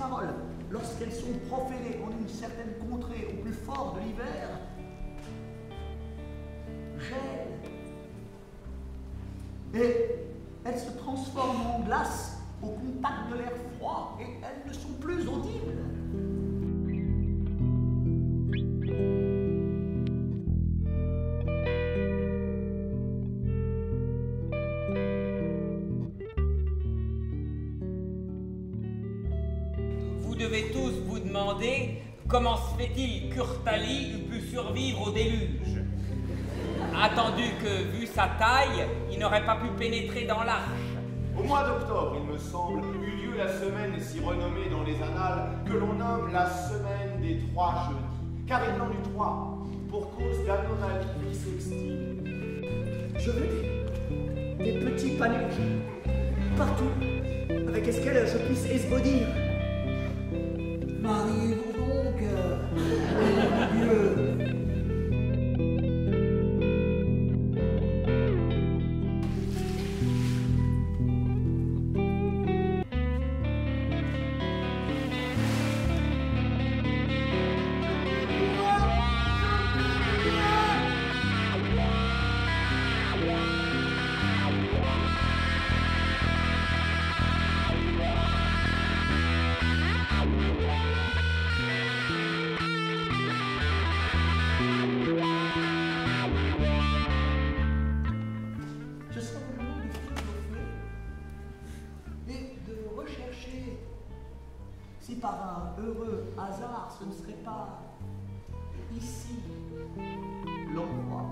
paroles, lorsqu'elles sont proférées en une certaine contrée au plus fort de l'hiver, gèlent. Et elles se transforment devez tous vous demander comment se fait-il qu'Urtali eût pu survivre au déluge. Attendu que, vu sa taille, il n'aurait pas pu pénétrer dans l'arche. Au mois d'octobre, il me semble, eut lieu la semaine si renommée dans les annales que l'on nomme la semaine des trois jeudis. Car il en eut trois, pour cause d'anomalie bissextile. Je veux des, des petits panurges partout, avec esquelles je puisse esbaudir. Si par un heureux hasard ce ne serait pas ici l'endroit